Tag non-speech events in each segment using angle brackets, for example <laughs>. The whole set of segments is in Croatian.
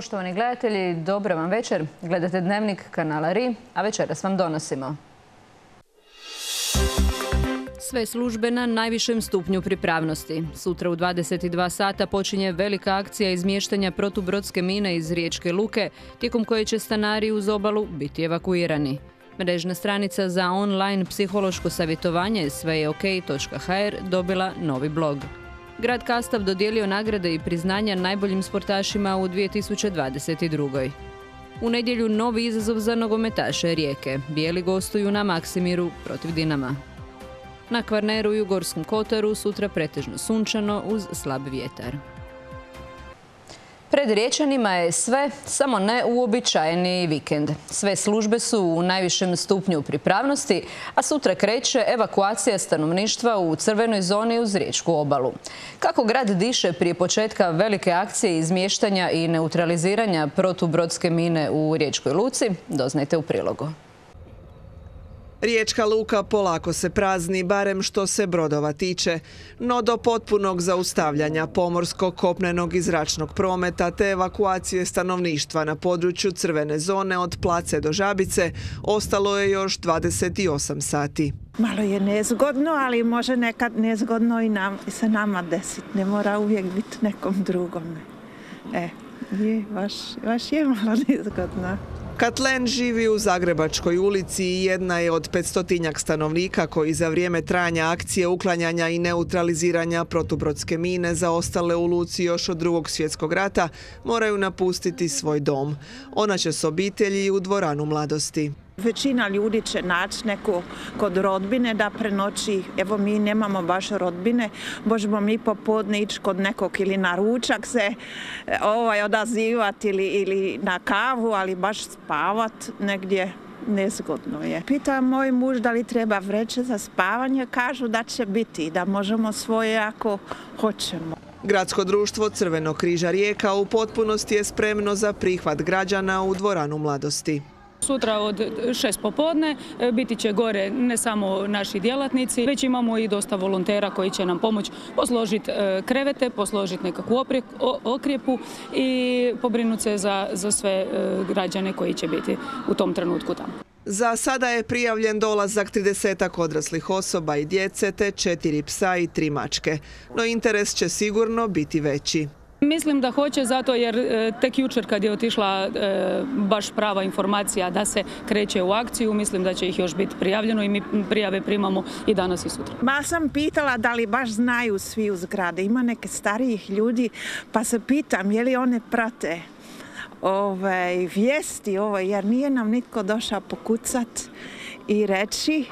Poštovani gledatelji, dobro vam večer. Gledate Dnevnik kanala RI, a večeras vam donosimo. Sve službe na najvišem stupnju pripravnosti. Sutra u 22 sata počinje velika akcija izmještanja protubrodske mine iz Riječke luke, tijekom koje će stanari uz obalu biti evakuirani. Mrežna stranica za online psihološko savjetovanje svejeok.hr dobila novi blog. Grad Kastav dodijelio nagrade i priznanja najboljim sportašima u 2022. U nedjelju novi izazov za nogometaše Rijeke. Bijeli gostuju na Maksimiru protiv Dinama. Na Kvarneru i u Gorskom Kotaru sutra pretežno sunčano uz slab vjetar. Pred Riječanima je sve, samo ne uobičajeni vikend. Sve službe su u najvišem stupnju pripravnosti, a sutra kreće evakuacija stanovništva u crvenoj zoni uz Riječku obalu. Kako grad diše prije početka velike akcije izmještanja i neutraliziranja protubrodske mine u Riječkoj luci, doznajte u prilogu. Riječka luka polako se prazni, barem što se brodova tiče, no do potpunog zaustavljanja pomorskog, kopnenog i zračnog prometa te evakuacije stanovništva na području crvene zone od Place do Žabice ostalo je još 28 sati. Malo je nezgodno, ali može nekad nezgodno i, nam, nama desiti. Ne mora uvijek biti nekom drugom. E, baš, baš je malo <laughs> nezgodno. Katlen živi u Zagrebačkoj ulici i jedna je od petstotinjak stanovnika koji za vrijeme trajanja akcije uklanjanja i neutraliziranja protubrodske mine zaostale u luci još od drugog svjetskog rata moraju napustiti svoj dom. Ona će s obitelji u dvoranu mladosti. Većina ljudi će naći neko kod rodbine da prenoći. Evo mi nemamo baš rodbine, možemo mi popodne ići kod nekog ili na ručak se e, ovaj, odazivati ili, ili na kavu, ali baš spavat negdje nezgodno je. Pita moj muž da li treba vreće za spavanje, kažu da će biti, da možemo svoje ako hoćemo. Gradsko društvo Crvenog križa Rijeka u potpunosti je spremno za prihvat građana u dvoranu mladosti. Sutra od šest popodne e, biti će gore ne samo naši djelatnici, već imamo i dosta volontera koji će nam pomoći posložiti e, krevete, posložiti nekakvu okrijepu i pobrinuti se za, za sve e, građane koji će biti u tom trenutku tamo. Za sada je prijavljen dolazak 30 odraslih osoba i djece te četiri psa i tri mačke, no interes će sigurno biti veći. Mislim da hoće zato jer e, tek jučer kad je otišla e, baš prava informacija da se kreće u akciju, mislim da će ih još biti prijavljeno i mi prijave primamo i danas i sutra. Ma sam pitala da li baš znaju svi u zgrade. Ima neke starijih ljudi pa se pitam je li one prate ovaj, vijesti ovo, jer nije nam nitko došao pokucat i reći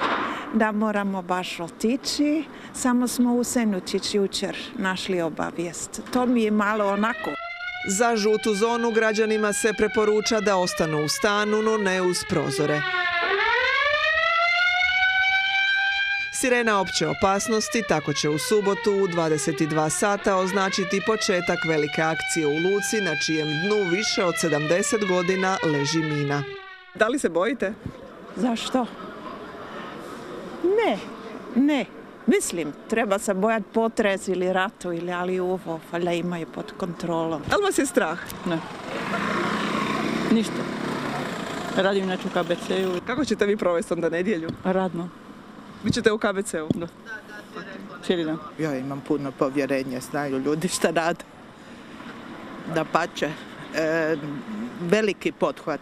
da moramo baš otići. Samo smo u Senučić jučer našli obavijest. To mi je malo onako. Za žutu zonu građanima se preporuča da ostanu u stanu, no ne uz prozore. Sirena opće opasnosti tako će u subotu u 22 sata označiti početak velike akcije u Luci na čijem dnu više od 70 godina leži mina. Da li se bojite? Zašto? Ne, ne. Mislim, treba se bojati potres ili ratu, ili, ali ovo, valjda imaju pod kontrolom. Ali vas je strah? Ne. Ništa. Radim neću u KBC-u. Kako ćete vi provesti onda nedjelju? Radno. Vi ćete u KBC-u? Da. Cijeli dan. Ja imam puno povjerenja, znaju ljudi šta rade. Da pače. E, veliki pothvat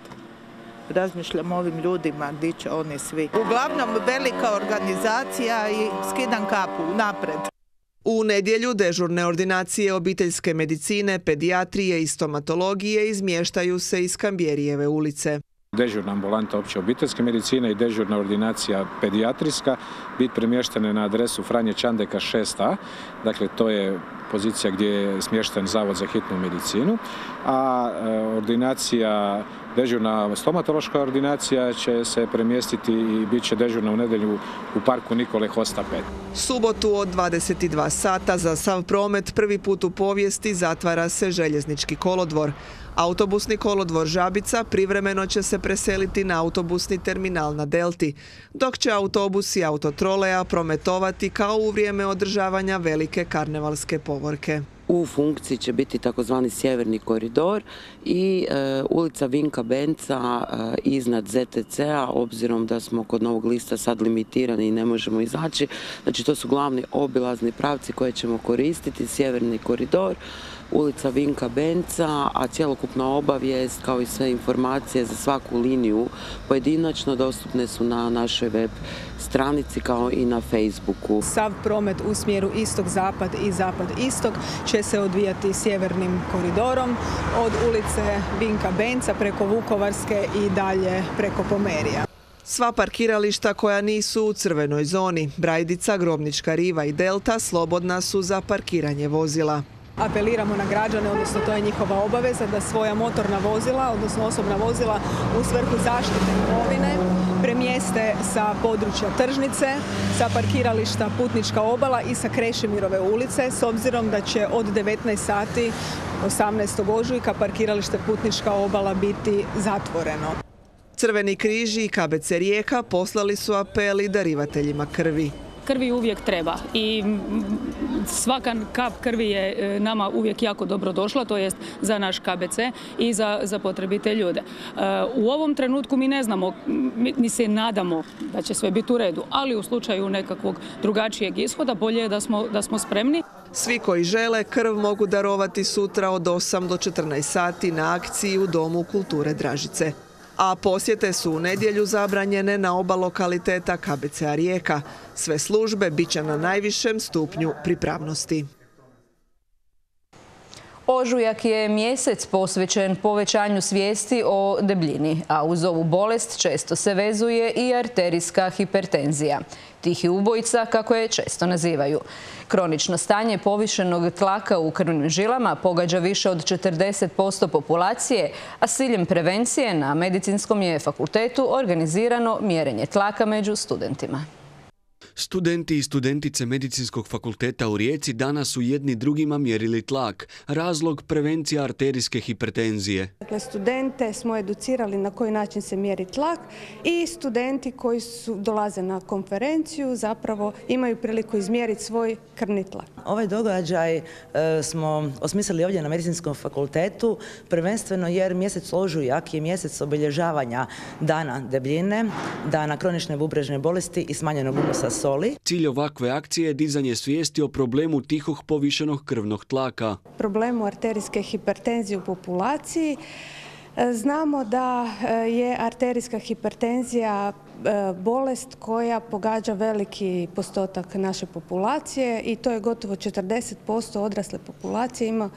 razmišljam o ovim ljudima, di će oni svi. Uglavnom velika organizacija i skidam kapu napred. U nedjelju dežurne ordinacije obiteljske medicine, pedijatrije i stomatologije izmještaju se iz Kambjerijeve ulice. dežurna ambulanta opće obiteljske medicine i dežurna ordinacija pedijatrijska biti premještene na adresu Franje Čandeka 6a. Dakle, to je pozicija gdje je smješten Zavod za hitnu medicinu, a e, ordinacija Dežurna stomatološka ordinacija će se premjestiti i bit će dežurna u nedjelju u parku Nikole Hosta 5. Subotu od 22 sata za sav promet prvi put u povijesti zatvara se željeznički kolodvor. Autobusni kolodvor Žabica privremeno će se preseliti na autobusni terminal na Delti, dok će autobusi autotroleja prometovati kao u vrijeme održavanja velike karnevalske povorke. U funkciji će biti takozvani sjeverni koridor i e, ulica Vinka Benca e, iznad ZTC-a, obzirom da smo kod novog lista sad limitirani i ne možemo izaći. Znači to su glavni obilazni pravci koje ćemo koristiti, sjeverni koridor, ulica Vinka Benca, a cjelokupna obavijest kao i sve informacije za svaku liniju pojedinačno dostupne su na našoj web stranici kao i na Facebooku. Sav promet u smjeru istog-zapad i zapad-istok će se odvijati sjevernim koridorom od ulice Vinka Benca preko Vukovarske i dalje preko Pomerija. Sva parkirališta koja nisu u crvenoj zoni, Brajdica, Grobnička riva i Delta slobodna su za parkiranje vozila. Apeliramo na građane, odnosno to je njihova obaveza, da svoja motorna vozila, odnosno osobna vozila u svrhu zaštite imovine premjeste sa područja tržnice, sa parkirališta Putnička obala i sa Krešimirove ulice, s obzirom da će od 19 sati 18. ožujka parkiralište Putnička obala biti zatvoreno. Crveni križ i KBC Rijeka poslali su apeli darivateljima krvi krvi uvijek treba i svaka kap krvi je e, nama uvijek jako dobro došla, to jest za naš KBC i za, za potrebite ljude. E, u ovom trenutku mi ne znamo, mi se nadamo da će sve biti u redu, ali u slučaju nekakvog drugačijeg ishoda bolje je da smo, da smo spremni. Svi koji žele krv mogu darovati sutra od 8 do 14 sati na akciji u Domu kulture Dražice a posjete su u nedjelju zabranjene na oba lokaliteta KBCA Rijeka. Sve službe bit će na najvišem stupnju pripravnosti. Ožujak je mjesec posvećen povećanju svijesti o debljini, a uz ovu bolest često se vezuje i arterijska hipertenzija. Tihi ubojica, kako je često nazivaju. Kronično stanje povišenog tlaka u krvnim žilama pogađa više od 40% populacije, a s ciljem prevencije na Medicinskom je fakultetu organizirano mjerenje tlaka među studentima. Studenti i studentice Medicinskog fakulteta u Rijeci danas su jedni drugima mjerili tlak. Razlog prevencija arterijske hipertenzije. Dakle, studente smo educirali na koji način se mjeri tlak i studenti koji su dolaze na konferenciju zapravo imaju priliku izmjeriti svoj krvni tlak. Ovaj događaj e, smo osmislili ovdje na Medicinskom fakultetu prvenstveno jer mjesec ožujak je mjesec obilježavanja dana debljine, dana kronične bubrežne bolesti i smanjenog unosa soli. Cilj ovakve akcije je dizanje svijesti o problemu tihog povišenog krvnog tlaka. Problemu arterijske hipertenzije u populaciji Znamo da e, je arterijska hipertenzija e, bolest koja pogađa veliki postotak naše populacije i to je gotovo 40% odrasle populacije ima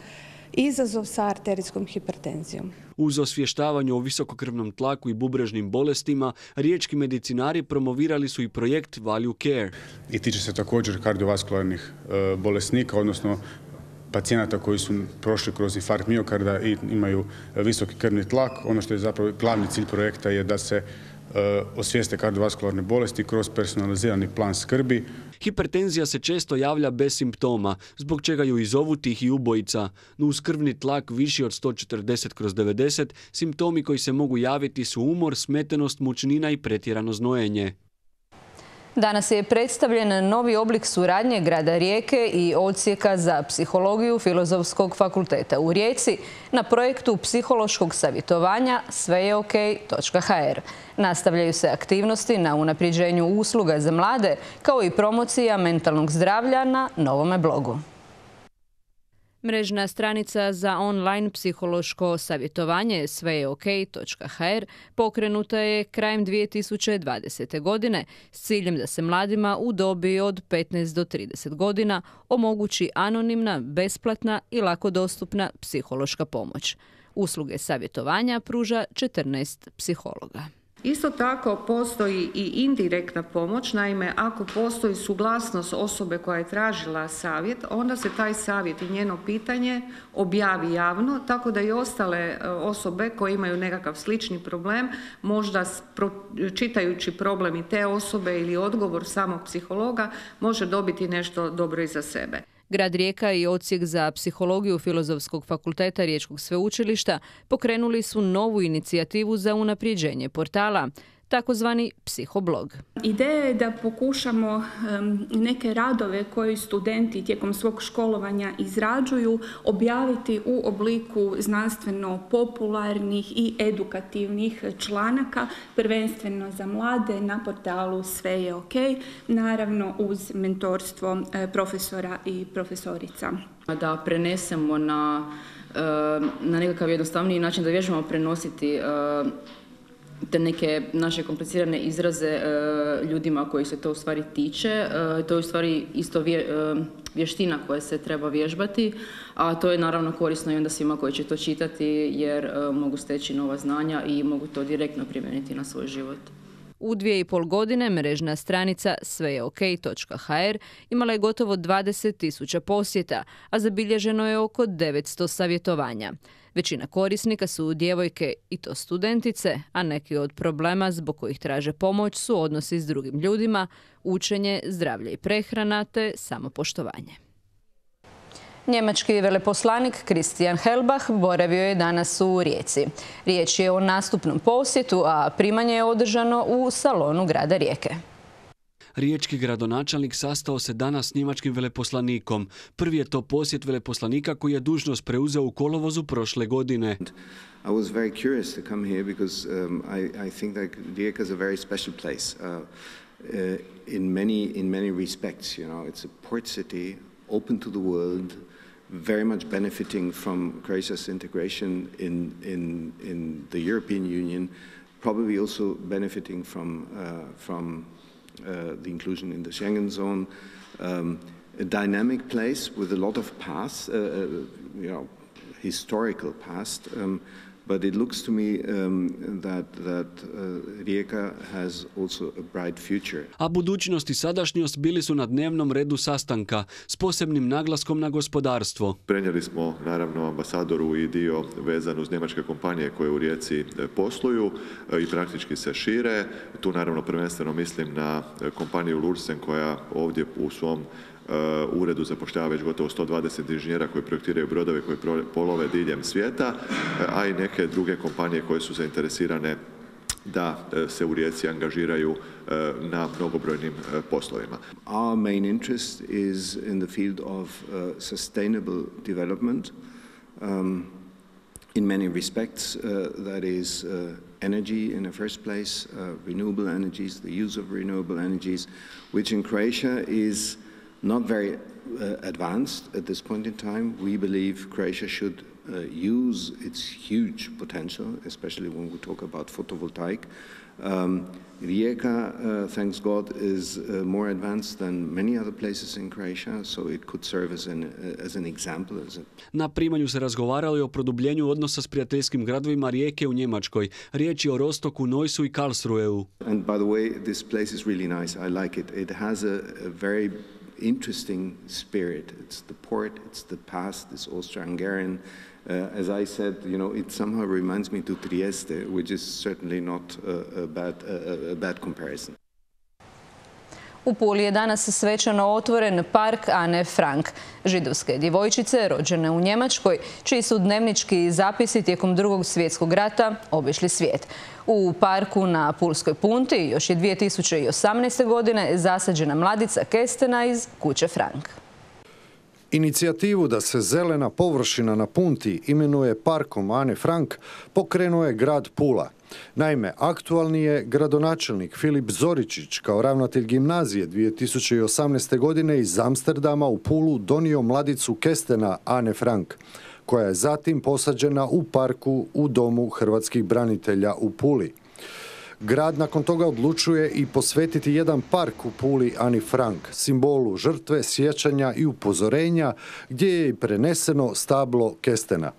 izazov sa arterijskom hipertenzijom. Uz osvještavanje o visokokrvnom tlaku i bubrežnim bolestima, riječki medicinari promovirali su i projekt Value Care. I tiče se također kardiovaskularnih e, bolesnika, odnosno pacijenata koji su prošli kroz infarkt miokarda i imaju visoki krvni tlak. Ono što je zapravo glavni cilj projekta je da se osvijeste kardiovaskularne bolesti kroz personalizirani plan skrbi. Hipertenzija se često javlja bez simptoma, zbog čega ju i zovu tihi ubojica. No uz krvni tlak viši od 140 kroz 90, simptomi koji se mogu javiti su umor, smetenost, mučnina i pretjerano znojenje. Danas je predstavljen novi oblik suradnje grada Rijeke i odsjeka za psihologiju Filozofskog fakulteta u Rijeci na projektu psihološkog savjetovanja svejeok.hr. Nastavljaju se aktivnosti na unapriđenju usluga za mlade kao i promocija mentalnog zdravlja na novome blogu. Mrežna stranica za online psihološko savjetovanje svejeok.hr pokrenuta je krajem 2020. godine s ciljem da se mladima u dobi od 15 do 30 godina omogući anonimna, besplatna i lako dostupna psihološka pomoć. Usluge savjetovanja pruža 14 psihologa. Isto tako postoji i indirektna pomoć, naime ako postoji suglasnost osobe koja je tražila savjet, onda se taj savjet i njeno pitanje objavi javno, tako da i ostale e, osobe koje imaju nekakav slični problem, možda čitajući problem i te osobe ili odgovor samog psihologa, može dobiti nešto dobro i za sebe. Grad Rijeka i odsjek za psihologiju Filozofskog fakulteta Riječkog sveučilišta pokrenuli su novu inicijativu za unaprijeđenje portala takozvani psihoblog. Ideja je da pokušamo neke radove koje studenti tijekom svog školovanja izrađuju objaviti u obliku znanstveno popularnih i edukativnih članaka, prvenstveno za mlade na portalu Sve je ok, naravno uz mentorstvo e, profesora i profesorica. Da prenesemo na, na nekakav jednostavniji način, da vježbamo prenositi te neke naše komplicirane izraze e, ljudima koji se to u stvari tiče. E, to je u stvari isto e, vještina koja se treba vježbati, a to je naravno korisno i onda svima koji će to čitati jer mogu steći nova znanja i mogu to direktno primijeniti na svoj život. U dvije i pol godine mrežna stranica svejeok.hr imala je gotovo 20 tisuća posjeta, a zabilježeno je oko 900 savjetovanja. Većina korisnika su djevojke i to studentice, a neki od problema zbog kojih traže pomoć su odnosi s drugim ljudima, učenje, zdravlje i prehrana te samopoštovanje. Njemački veleposlanik Christian Helbach boravio je danas u Rijeci. Riječ je o nastupnom posjetu, a primanje je održano u salonu grada Rijeke. Riječki gradonačelnik sastao se danas s njemačkim veleposlanikom. Prvi je to posjet veleposlanika koji je dužnost preuzeo u kolovozu prošle godine. I was very curious to come here because um, I, I think that Rijeka is a very special place uh, uh, in many in many respects. You know, it's a port city, open to the world, very much benefiting from Croatia's integration in in in the European Union, probably also benefiting from uh, from the inclusion in the Schengen zone, um, a dynamic place with a lot of past, uh, uh, you know, historical past, um, But it looks to me um, that, that uh, Rijeka has also a bright future. A budućnost i sadašnjost bili su na dnevnom redu sastanka s posebnim naglaskom na gospodarstvo. Prenijeli smo naravno ambasadoru i dio vezan uz njemačke kompanije koje u Rijeci e, posluju e, i praktički se šire. Tu naravno prvenstveno mislim na e, kompaniju Lursen koja ovdje u svom Uredu zapošljava već gotovo 120 inženjera koji projektiraju brodove koji polove diljem svijeta, uh, a i neke druge kompanije koje su zainteresirane da uh, se u Rijeci angažiraju na mnogobrojnim poslovima. Our main interest is in the field of sustainable development. Um, in many respects, that is energy in the first place, renewable energies, the use of renewable energies, which in Croatia is not very uh, advanced at this point in time. We believe Croatia should uh, use its huge potential, especially when we talk about photovoltaic. Um, Rijeka, uh, thanks God, is uh, more advanced than many other places in Croatia, so it could serve as an, uh, as an example. As a... Na primanju se razgovaralo i o produbljenju odnosa s prijateljskim gradovima Rijeke u Njemačkoj. Riječ je o Rostoku, Neusu i Karlsruheu. And by the way, this place is really nice. I like it. It has a, a very interesting spirit. It's the port, it's the past, it's Austro-Hungarian. Uh, as I said, you know, it somehow reminds me to Trieste, which is certainly not a, a bad, a, a bad comparison. U Puli je danas svečano otvoren park Anne Frank, židovske djevojčice rođene u Njemačkoj, čiji su dnevnički zapisi tijekom drugog svjetskog rata obišli svijet. U parku na Pulskoj punti još je 2018. godine zasađena mladica Kestena iz kuće Frank. Inicijativu da se zelena površina na punti imenuje parkom Ane Frank pokrenuo je grad Pula. Naime, aktualni je gradonačelnik Filip Zoričić kao ravnatelj gimnazije 2018. godine iz Amsterdama u Pulu donio mladicu Kestena Ane Frank koja je zatim posađena u parku u Domu hrvatskih branitelja u Puli. Grad nakon toga odlučuje i posvetiti jedan park u Puli Ani Frank, simbolu žrtve, sjećanja i upozorenja, gdje je i preneseno stablo Kestena.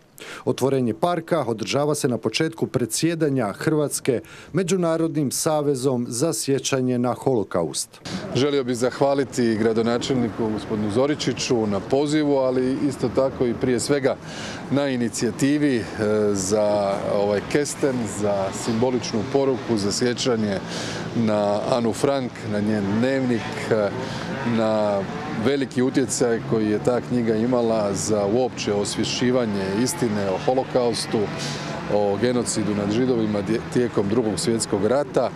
Otvorenje parka održava se na početku predsjedanja Hrvatske Međunarodnim savezom za sjećanje na holokaust. Želio bih zahvaliti gradonačelniku gospodinu Zoričiću na pozivu, ali isto tako i prije svega na inicijativi e, za ovaj kesten, za simboličnu poruku, za sjećanje na Anu Frank, na njen dnevnik, e, na veliki utjecaj koji je ta knjiga imala za uopće osvješćivanje istine o holokaustu, o genocidu nad židovima tijekom drugog svjetskog rata.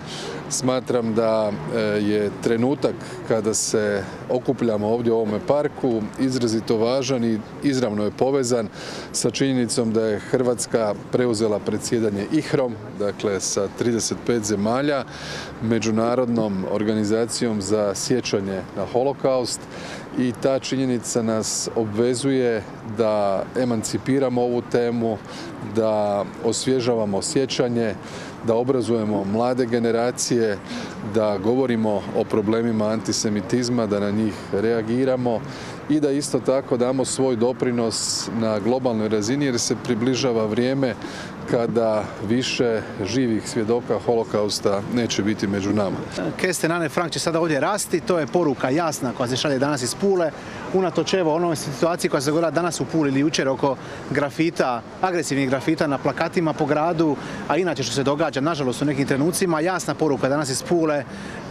Smatram da e, je trenutak kada se okupljamo ovdje u ovome parku izrazito važan i izravno je povezan sa činjenicom da je Hrvatska preuzela predsjedanje IHROM, dakle sa 35 zemalja, međunarodnom organizacijom za sjećanje na holokaust i ta činjenica nas obvezuje da emancipiramo ovu temu, da osvježavamo sjećanje, da obrazujemo mlade generacije, da govorimo o problemima antisemitizma, da na njih reagiramo i da isto tako damo svoj doprinos na globalnoj razini jer se približava vrijeme kada više živih svjedoka holokausta neće biti među nama. Kesten Ane Frank će sada ovdje rasti, to je poruka jasna koja se šalje danas iz Pule. Unatoč evo onoj situaciji koja se govorila danas u Puli ili jučer oko grafita, agresivnih grafita na plakatima po gradu, a inače što se događa nažalost u nekim trenucima, jasna poruka danas iz Pule,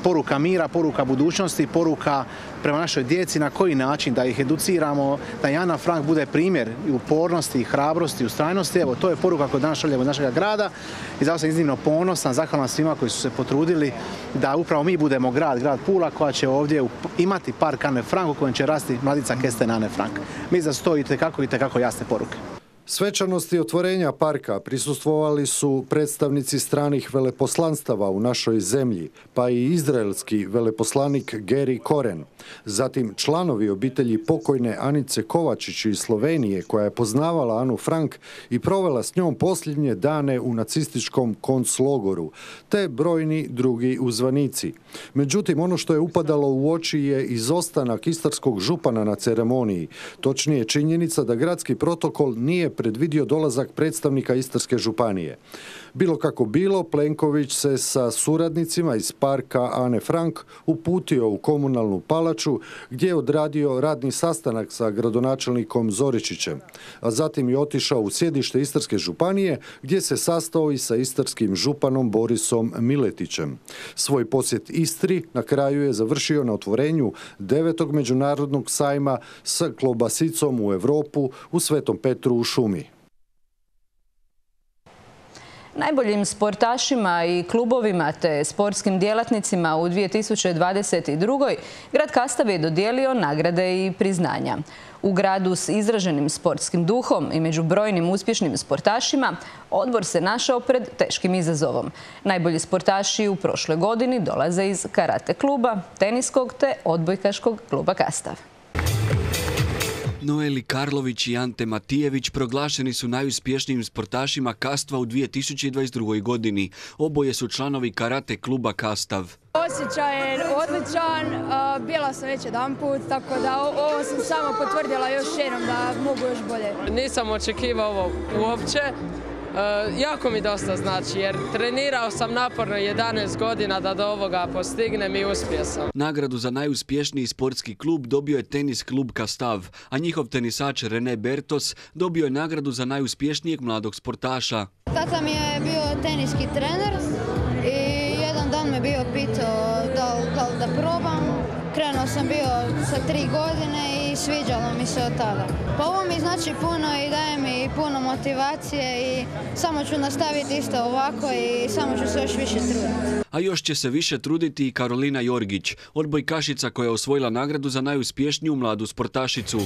poruka mira, poruka budućnosti, poruka prema našoj djeci na koji način da ih educiramo, da Jana Frank bude primjer i upornosti, i hrabrosti, i ustrajnosti. Evo, to je poruka koju danas šaljemo iz našeg grada i zato sam iznimno ponosan, zahvalan svima koji su se potrudili da upravo mi budemo grad, grad Pula koja će ovdje imati park Anne Frank u kojem će rasti mladica Kesten Anne Frank. Mi za to i tekako i tekako jasne poruke. Svečanosti otvorenja parka prisustvovali su predstavnici stranih veleposlanstava u našoj zemlji, pa i izraelski veleposlanik Geri Koren. Zatim članovi obitelji pokojne Anice Kovačić iz Slovenije, koja je poznavala Anu Frank i provela s njom posljednje dane u nacističkom konclogoru, te brojni drugi uzvanici. Međutim, ono što je upadalo u oči je izostanak istarskog župana na ceremoniji. Točnije činjenica da gradski protokol nije predvidio dolazak predstavnika Istarske županije. Bilo kako bilo, Plenković se sa suradnicima iz parka Ane Frank uputio u komunalnu palaču gdje je odradio radni sastanak sa gradonačelnikom Zoričićem, a zatim je otišao u sjedište Istarske županije gdje se sastao i sa istarskim županom Borisom Miletićem. Svoj posjet Istri na kraju je završio na otvorenju devetog međunarodnog sajma s klobasicom u Europu u Svetom Petru u Šumi. Najboljim sportašima i klubovima te sportskim djelatnicima u 2022. grad Kastav je dodijelio nagrade i priznanja. U gradu s izraženim sportskim duhom i među brojnim uspješnim sportašima odbor se našao pred teškim izazovom. Najbolji sportaši u prošloj godini dolaze iz karate kluba, teniskog te odbojkaškog kluba Kastav. Noeli Karlović i Ante Matijević proglašeni su najuspješnijim sportašima Kastva u 2022. godini. Oboje su članovi karate kluba Kastav. Osjećaj je odličan, bila sam već jedan put, tako da ovo sam samo potvrdila još jednom da mogu još bolje. Nisam očekivao ovo uopće, jako mi dosta znači jer trenirao sam naporno 11 godina da do ovoga postignem i uspio sam. Nagradu za najuspješniji sportski klub dobio je tenis klub Kastav, a njihov tenisač René Bertos dobio je nagradu za najuspješnijeg mladog sportaša. Tata mi je bio teniski trener i jedan dan me bio pitao da, da, da probam. Krenuo sam bio sa tri godine i sviđalo mi se od tada. Pa ovo mi znači puno i daje mi puno motivacije i samo ću nastaviti isto ovako i samo ću se još više truditi. A još će se više truditi i Karolina Jorgić, odbojkašica koja je osvojila nagradu za najuspješniju mladu sportašicu.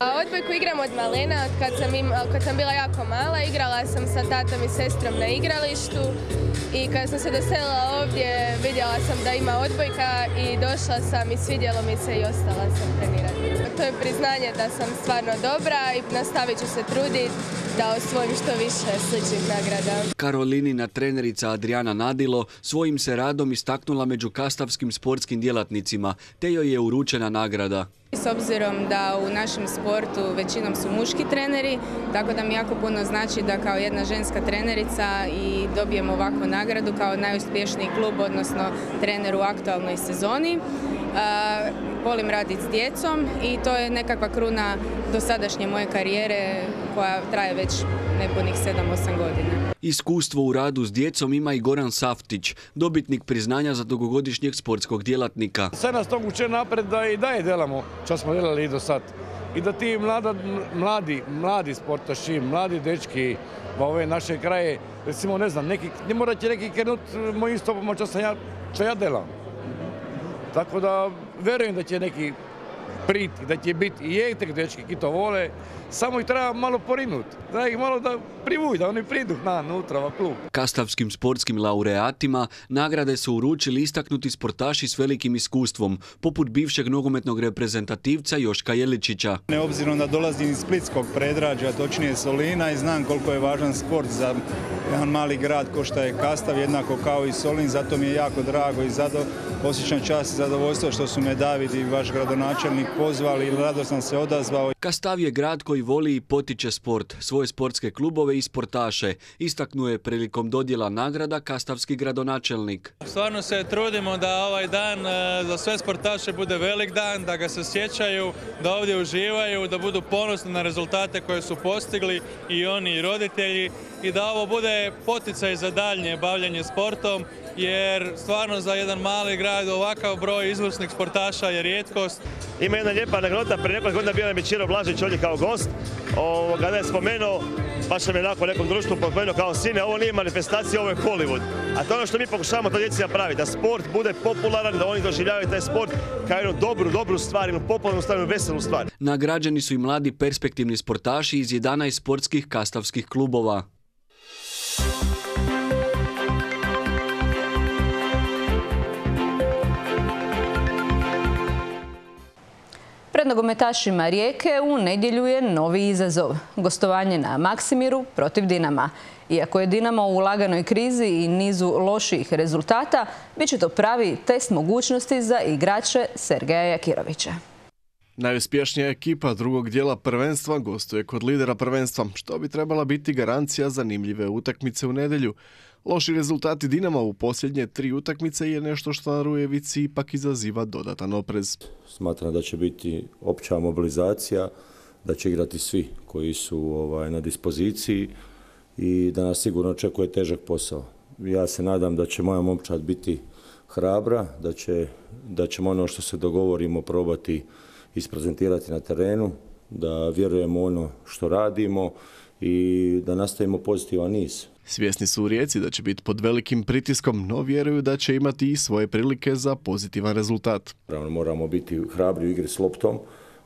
Odbojku igram od malena, kad sam, kad sam bila jako mala. Igrala sam sa tatom i sestrom na igralištu i kad sam se doselila ovdje vidjela sam da ima odbojka i došla sam i svidjelo mi se i ostala sam trenirati. To je priznanje da sam stvarno dobra i nastavit ću se truditi da osvojim što više sličnih nagrada. Karolinina trenerica Adriana Nadilo svojim se radom istaknula među kastavskim sportskim djelatnicima, te joj je uručena nagrada. s obzirom da u našem sportu većinom su muški treneri, tako da mi jako puno znači da kao jedna ženska trenerica i dobijemo ovakvu nagradu kao najuspješniji klub, odnosno trener u aktualnoj sezoni. Volim raditi s djecom i to je nekakva kruna dosadašnje moje karijere koja traje već nepunih 7-8 godina. Iskustvo u radu s djecom ima i Goran Saftić, dobitnik priznanja za dugogodišnjeg sportskog djelatnika. Sve nas to uče napred da i dalje delamo što smo delali i do sad. I da ti mlada, mladi, mladi sportaši, mladi dečki, pa ove naše kraje, recimo ne znam, neki, ne morate neki krenut mojim stopama što sam ja, što ja delam. Tako da verujem da će neki priti, da će biti i jetek dečki ki to vole, samo ih treba malo porinut, da ih malo da privuj, da oni pridu na nutra u klub. Kastavskim sportskim laureatima nagrade su uručili istaknuti sportaši s velikim iskustvom, poput bivšeg nogometnog reprezentativca Joška Jeličića. Ne obzirom da dolazim iz Splitskog predrađa, točnije Solina i znam koliko je važan sport za jedan mali grad ko što je Kastav, jednako kao i Solin, zato mi je jako drago i zato osjećam čast i zadovoljstvo što su me David i vaš gradonačelnik pozvali i rado sam se odazvao. Kastav je grad koji voli i potiče sport, svoje sportske klubove i sportaše, istaknuje prilikom dodjela nagrada kastavski gradonačelnik. Stvarno se trudimo da ovaj dan e, za sve sportaše bude velik dan, da ga se sjećaju, da ovdje uživaju, da budu ponosni na rezultate koje su postigli i oni i roditelji i da ovo bude poticaj za daljnje bavljanje sportom jer stvarno za jedan mali grad ovakav broj izvrsnih sportaša je rijetkost. Ima jedna lijepa anegdota, prije nekoliko godina bio nam je Čiro Blažić ovdje kao gost. Kada je spomenuo, baš sam je nakon nekom društvu spomenuo kao sine, ovo nije manifestacija, ovo je Hollywood. A to je ono što mi pokušavamo to djeci napraviti, da sport bude popularan, da oni doživljavaju taj sport kao jednu dobru, dobru stvar, jednu popularnu stvar, jednu veselu stvar. Nagrađeni su i mladi perspektivni sportaši iz 11 sportskih kastavskih klubova. Pred nogometašima Rijeke u nedjelju je novi izazov. Gostovanje na Maksimiru protiv Dinama. Iako je Dinamo u laganoj krizi i nizu loših rezultata, bit će to pravi test mogućnosti za igrače Sergeja Jakirovića. Najuspješnija ekipa drugog dijela prvenstva gostuje kod lidera prvenstva, što bi trebala biti garancija zanimljive utakmice u nedjelju. Loši rezultati Dinama u posljednje tri utakmice je nešto što na Rujevici ipak izaziva dodatan oprez. Smatram da će biti opća mobilizacija, da će igrati svi koji su ovaj, na dispoziciji i da nas sigurno očekuje težak posao. Ja se nadam da će moja momčad biti hrabra, da, će, da ćemo ono što se dogovorimo probati isprezentirati na terenu, da vjerujemo ono što radimo i da nastavimo pozitivan niz. Svjesni su u Rijeci da će biti pod velikim pritiskom, no vjeruju da će imati i svoje prilike za pozitivan rezultat. Moramo biti hrabri u igri s loptom,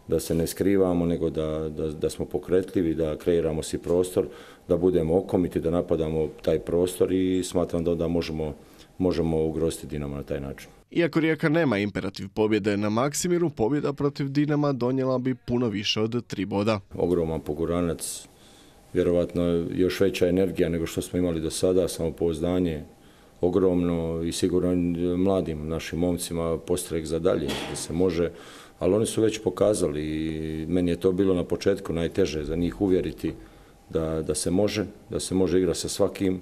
da se ne skrivamo, nego da, da, da smo pokretljivi, da kreiramo si prostor, da budemo okomiti, da napadamo taj prostor i smatram da onda možemo, možemo ugroziti Dinamo na taj način. Iako Rijeka nema imperativ pobjede na Maksimiru, pobjeda protiv Dinama donijela bi puno više od tri boda. Ogroman poguranac, vjerovatno još veća energija nego što smo imali do sada, samopouzdanje ogromno i sigurno mladim našim momcima postrek za dalje, da se može, ali oni su već pokazali i meni je to bilo na početku najteže za njih uvjeriti da, da se može, da se može igrati sa svakim,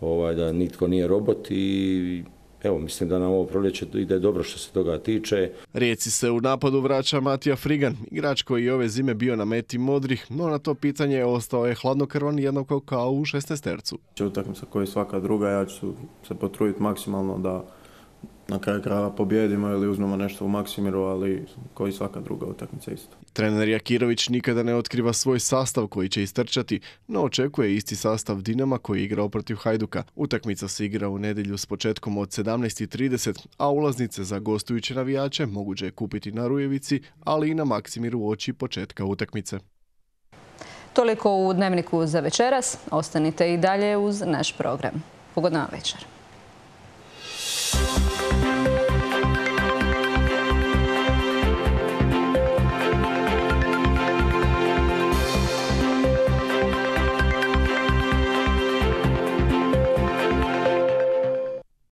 ovaj, da nitko nije robot i Evo, mislim da nam ovo proljeće ide dobro što se toga tiče. Rijeci se u napadu vraća Matija Frigan, igrač koji je ove zime bio na meti modrih, no na to pitanje ostao je hladnokrvan jednako kao u 16 tercu. Utakmica koja je svaka druga, ja ću se potruditi maksimalno da na kraju krajeva pobjedimo ili uzmemo nešto u Maksimiru, ali koji svaka druga utakmica isto. Trener Jakirović nikada ne otkriva svoj sastav koji će istrčati, no očekuje isti sastav Dinama koji je igrao protiv Hajduka. Utakmica se igra u nedjelju s početkom od 17.30, a ulaznice za gostujuće navijače moguće je kupiti na Rujevici, ali i na Maksimiru oči početka utakmice. Toliko u Dnevniku za večeras. Ostanite i dalje uz naš program. Pogodna večer.